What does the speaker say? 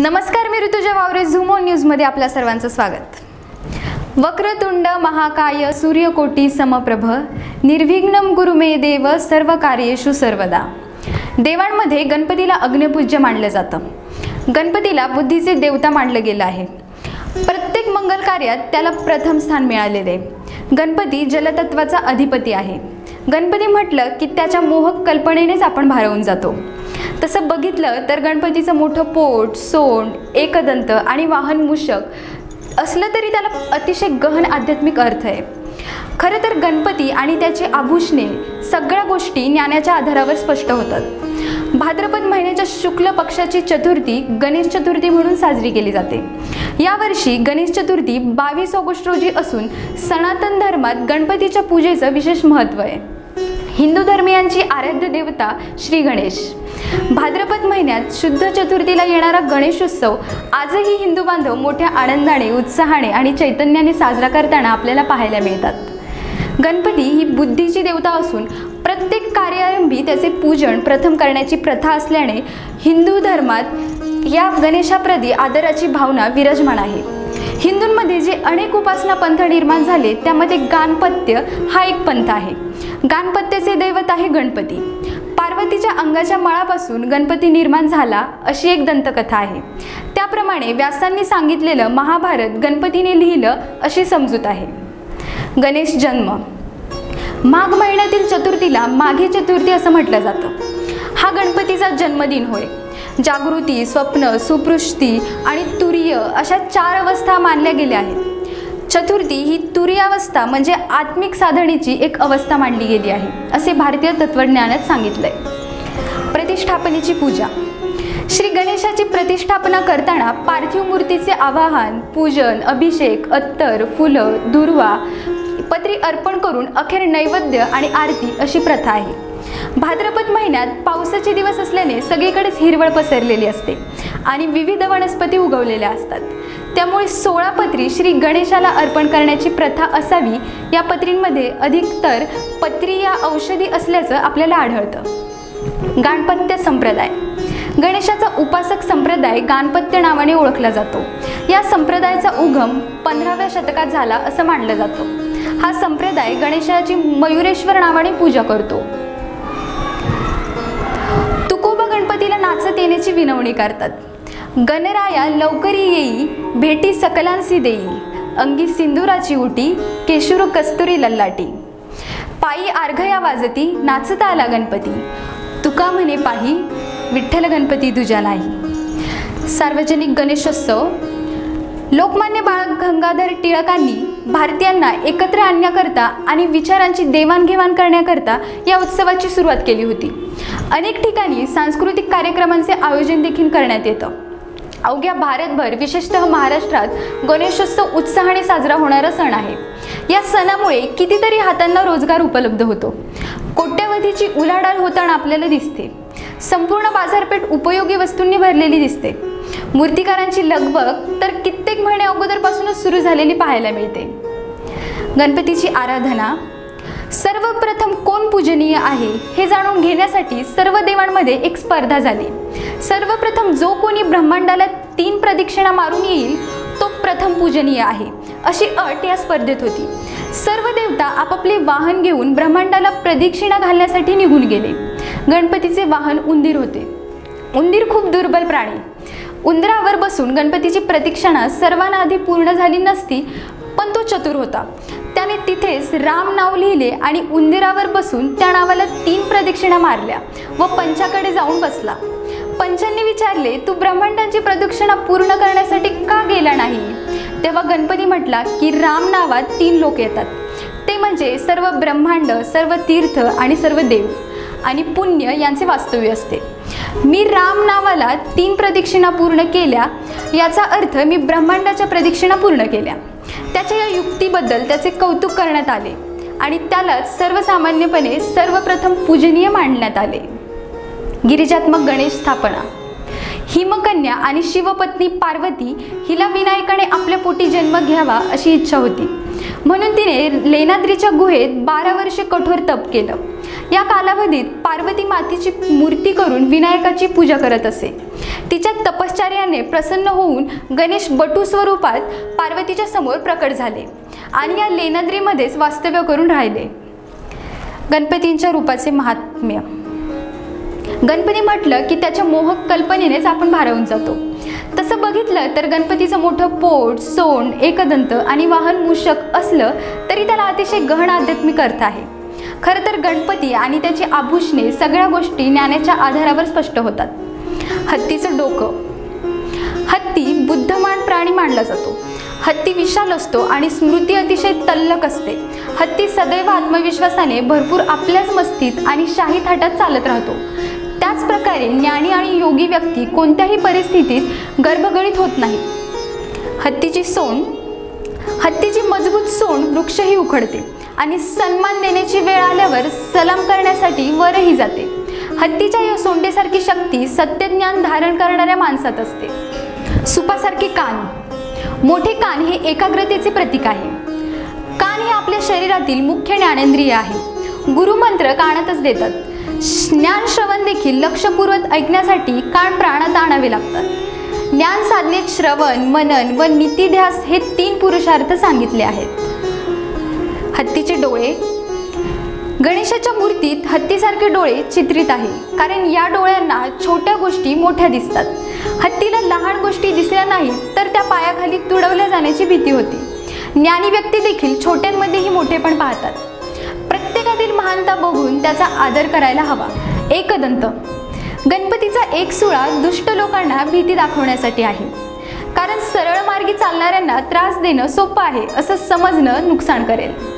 नमस्कार मी ऋतुजा वावरे झुमो न्यूजमध्ये आपल्या सर्वांचं स्वागत. वक्रतुंड महाकाय सूर्यकोटी समप्रभ निर्विघ्नम गुरुमे देव सर्व कार्येषु सर्वदा. देवांमध्ये गणपतीला अग्निपूज्य मानलं जातं. गणपतीला बुद्धीचे देवता मानलं गेलं आहे. प्रत्येक मंगल कार्यात त्याला प्रथम स्थान मिळालेले आहे. गणपती जलतत्वाचा अधिपती आहे. गणपती म्हटलं की त्याच्या मोहक कल्पनेनेच आपण भारावून जातो. तसं बघितलं तर गणपतीचं मोठं पोट सोंड एकदंत आणि वाहन मूषक असलं तरी त्याला अतिशय गहन आध्यात्मिक अर्थ आहे. खरं तर गणपती आणि त्याचे आभूषणे सगळ्या गोष्टी ज्ञानाच्या आधारावर स्पष्ट होतात. भाद्रपद महिन्याच्या शुक्ल पक्षाची चतुर्थी गणेश चतुर्थी म्हणून साजरी केली जाते. यावर्षी गणेश चतुर्थी बावीस ऑगस्ट रोजी असून सनातन धर्मात गणपतीच्या पूजेचं विशेष महत्त्व आहे. हिंदू धर्मियांची आराध्य देवता श्री गणेश. भाद्रपद महिन्यात शुद्ध चतुर्थीला येणारा गणेशोत्सव आजही हिंदू बांधव मोठ्या आनंदाने उत्साहाने आणि चैतन्याने साजरा करताना आपल्याला पाहायला मिळतात. गणपती ही बुद्धीची देवता असून प्रत्येक कार्यारंभी त्याचे पूजन प्रथम करण्याची प्रथा असल्याने हिंदू धर्मात या गणेशाप्रती आदराची भावना विराजमान आहे. हिंदूंमध्ये जे अनेक उपासना पंथ निर्माण झाले त्यामध्ये गानपत्य हा एक पंथ आहे. गाणपत्याचे दैवत आहे गणपती. पार्वतीच्या अंगाच्या मळापासून गणपती निर्माण झाला अशी एक दंतकथा आहे. त्याप्रमाणे व्यासांनी सांगितलेलं महाभारत गणपतीने लिहिलं अशी समजूत आहे. गणेश जन्म. माघ महिन्यातील चतुर्थीला माघी चतुर्थी असं म्हटलं जातं. हा गणपतीचा जन्मदिन होय. जागृती स्वप्न सुपृष्टी आणि तुर्य अशा चार अवस्था मानल्या गेल्या आहेत. चतुर्थी ही तुर्यावस्था म्हणजे आत्मिक साधनेची एक अवस्था मांडली गेली आहे असे भारतीय तत्वज्ञानात सांगितलंय. प्रतिष्ठापनेची पूजा. श्री गणेशाची प्रतिष्ठापना करताना पार्थिव मूर्तीचे आवाहन पूजन अभिषेक अत्तर फुलं दुर्वा पत्री अर्पण करून अखेर नैवेद्य आणि आरती अशी प्रथा आहे. भाद्रपद महिन्यात पावसाचे दिवस असल्याने सगळीकडेच हिरवळ पसरलेली असते. आणि विविध वनस्पती उगवलेल्या असतात. त्यामुळे सोळा पत्री श्री गणेशाला अर्पण करण्याची प्रथा असावी या पत्रींमध्ये अधिकतर पत्री या औषधी असल्याचं आपल्याला आढळतं. गाणपत्य संप्रदाय. गणेशाचा उपासक संप्रदाय गाणपत्य नावाने ओळखला जातो. या संप्रदायाचा उगम पंधराव्या शतकात झाला असं मानलं जातं. हा संप्रदाय गणेशाची मयुरेश्वर नावाने पूजा करतो. तुकोबा गणपतीला नाचत येण्याची विनवणी करतात. गणराया लवकरी येई भेटी सकलांसी देई. अंगी सिंदुराची उटी केशुर कस्तुरी लल्लाटी. पायी आर्घया वाजती नाचता आला गणपती. तुका म्हणे पाही विठ्ठल गणपती तुझ्या नाही. सार्वजनिक गणेशोत्सव. लोकमान्य बाळ गंगाधर टिळकांनी भारतीयांना एकत्र आणण्याकरता आणि विचारांची देवाणघेवाण करण्याकरता या उत्सवाची सुरुवात केली होती. अनेक ठिकाणी सांस्कृतिक कार्यक्रमांचे आयोजन देखील करण्यात येतं. अवघ्या भारतभर विशेषतः महाराष्ट्रात गणेशोत्सव उत्साहाने साजरा होणारा सण आहे. या सणामुळे कितीतरी हातांना रोजगार उपलब्ध होतो. कोट्यावधीची उलाढाल होताना आपल्याला दिसते. संपूर्ण बाजारपेठ उपयोगी वस्तूंनी भरलेली दिसते. मूर्तिकारांची लगबग तर कित्येक महिने अगोदरपासूनच सुरू झालेली पाहायला मिळते. गणपतीची आराधना सर्वप्रथम कोण पूजनीय आहे हे जाणून घेण्यासाठी सर्व देवांमध्ये एक स्पर्धा झाली. सर्वप्रथम जो कोणी ब्रह्मांडाला तीन प्रदक्षिणा मारून येईल तो प्रथम पूजनीय आहे अशी अट या स्पर्धेत होती. सर्व देवता आपापले वाहन घेऊन ब्रह्मांडाला प्रदक्षिणा घालण्यासाठी निघून गेले. गणपतीचे वाहन उंदीर होते. उंदीर खूप दुर्बल प्राणी. उंदरावर बसून गणपतीची प्रदक्षिणा सर्वांना आधी पूर्ण झाली नसती पण तो चतुर होता. त्याने तिथेच राम नाव लिहिले आणि उंदिरावर बसून त्या नावाला तीन प्रदक्षिणा मारल्या व पंचाकडे जाऊन बसला. पंचांनी विचारले तू ब्रह्मांडांची प्रदक्षिणा पूर्ण करण्यासाठी का गेला नाही? तेव्हा गणपती म्हटला की राम नावात तीन लोक येतात. ते म्हणजे सर्व ब्रह्मांड सर्व तीर्थ आणि सर्व देव आणि पुण्य यांचे वास्तव्य असते. मी राम नावाला तीन प्रदक्षिणा पूर्ण केल्या याचा अर्थ मी ब्रह्मांडाच्या प्रदक्षिणा पूर्ण केल्या. त्याच्या या युक्तीबद्दल त्याचे कौतुक करण्यात आले आणि त्यालाच सर्वसामान्यपणे सर्वप्रथम पूजनीय मानण्यात आले. गिरिजात्मक गणेश स्थापना. हिमकन्या आणि शिवपत्नी पार्वती हिला विनायकाने आपल्या पोटी जन्म घ्यावा अशी इच्छा होती. म्हणून तिने लेनाद्रीच्या गुहेत बारा वर्षे कठोर तप केलं. या कालावधीत पार्वती मातीची मूर्ती करून विनायकाची पूजा करत असे. तिच्या तपश्चर्याने प्रसन्न होऊन गणेश बटू स्वरूपात पार्वतीच्या समोर प्रकट झाले आणि या लेनाद्रीमध्येच वास्तव्य करून राहिले. गणपतींच्या रूपाचे महात्म्य. गणपती म्हटलं की त्याच्या मोहक कल्पनेनेच आपण भारावून जातो. तसं बघितलं तर गणपतीचं मोठं पोट सोंड एकदंत आणि वाहन मूषक असलं तरी त्याला अतिशय गहन आध्यात्मिक अर्थ आहे. खरं तर गणपती आणि त्याची आभूषणे सगळ्या गोष्टी ज्ञानाच्या आधारावर स्पष्ट होतात. हत्तीचं डोकं. हत्ती बुद्धमान प्राणी मानला जातो. हत्ती विशाल असतो आणि स्मृती अतिशय तल्लक असते. हत्ती सदैव आत्मविश्वासाने भरपूर आपल्याच मस्तीत आणि शाही थाटात चालत राहतो. प्रकारे ज्ञानी आणि योगी व्यक्ती कोणत्याही परिस्थितीत गर्भगळीत होत नाही. हत्तीची सोंड हत्तीची मजबूत सोंड वृक्षही उखडते आणि सन्मान देण्याची वेळ आल्यावर सलाम करण्यासाठी वरही जाते. हत्तीच्या या सोंडेसारखी शक्ती सत्यज्ञान धारण करणाऱ्या माणसात असते. सुपासारखे कान मोठे कान हे एकाग्रतेचे प्रतीक आहे. कान हे आपल्या शरीरातील मुख्य ज्ञानेंद्रिय आहे. गुरुमंत्र कानातच देतात. ज्ञान श्रवण देखील लक्षपूर्वक ऐकण्यासाठी कान प्राणात आणावे लागतात. ज्ञान साधनेत श्रवण मनन व नीतिध्यास हे तीन पुरुषार्थ सांगितले आहेत. हत्तीचे डोळे. गणेशाच्या मूर्तीत हत्तीसारखे डोळे चित्रित आहे कारण या डोळ्यांना छोट्या गोष्टी मोठ्या दिसतात. हत्तीला लहान गोष्टी दिसल्या नाही तर त्या पायाखाली तुडवल्या जाण्याची भीती होती. ज्ञानी व्यक्ती देखील छोट्यांमध्येही मोठेपण पाहतात. गणपतीतील महानता बघून त्याचा आदर करायला हवा. एकदंत. गणपतीचा एक सुळा दुष्ट लोकांना भीती दाखवण्यासाठी आहे. कारण सरळ मार्गी चालणाऱ्यांना त्रास देणं सोपं आहे असं समजणं नुकसान करेल.